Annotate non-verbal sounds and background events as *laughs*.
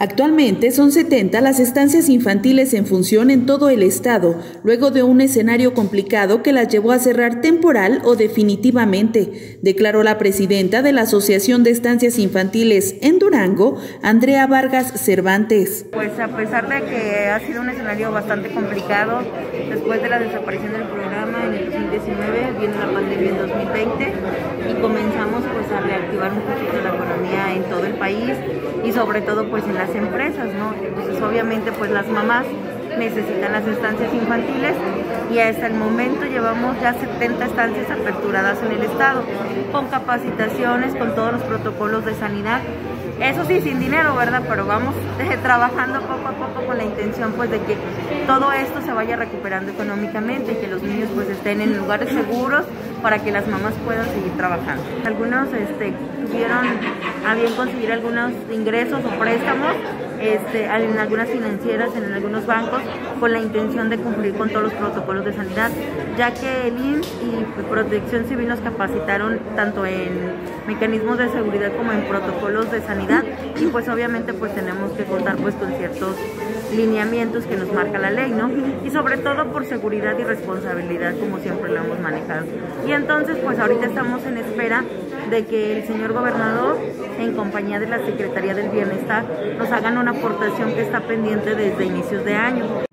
Actualmente son 70 las estancias infantiles en función en todo el estado, luego de un escenario complicado que las llevó a cerrar temporal o definitivamente, declaró la presidenta de la Asociación de Estancias Infantiles en Durango, Andrea Vargas Cervantes. Pues a pesar de que ha sido un escenario bastante complicado, después de la desaparición del programa en el 2019, viene la pandemia en 2020 y comenzamos pues a reactivar un poquito la en todo el país y sobre todo pues en las empresas, ¿no? Entonces obviamente pues las mamás necesitan las estancias infantiles y hasta el momento llevamos ya 70 estancias aperturadas en el estado, con capacitaciones, con todos los protocolos de sanidad. Eso sí, sin dinero, ¿verdad? Pero vamos *laughs* trabajando poco a poco con la intención pues de que todo esto se vaya recuperando económicamente y que los niños pues estén en lugares seguros para que las mamás puedan seguir trabajando. Algunos este, tuvieron a bien conseguir algunos ingresos o préstamos este, en algunas financieras, en algunos bancos, con la intención de cumplir con todos los protocolos de sanidad, ya que el INS y Protección Civil nos capacitaron tanto en mecanismos de seguridad como en protocolos de sanidad y pues obviamente pues tenemos que contar pues con ciertos lineamientos que nos marca la ley, ¿no? Y sobre todo por seguridad y responsabilidad como siempre lo hemos manejado. Y entonces pues ahorita estamos en espera de que el señor gobernador, en compañía de la Secretaría del Bienestar, nos hagan una aportación que está pendiente desde inicios de año.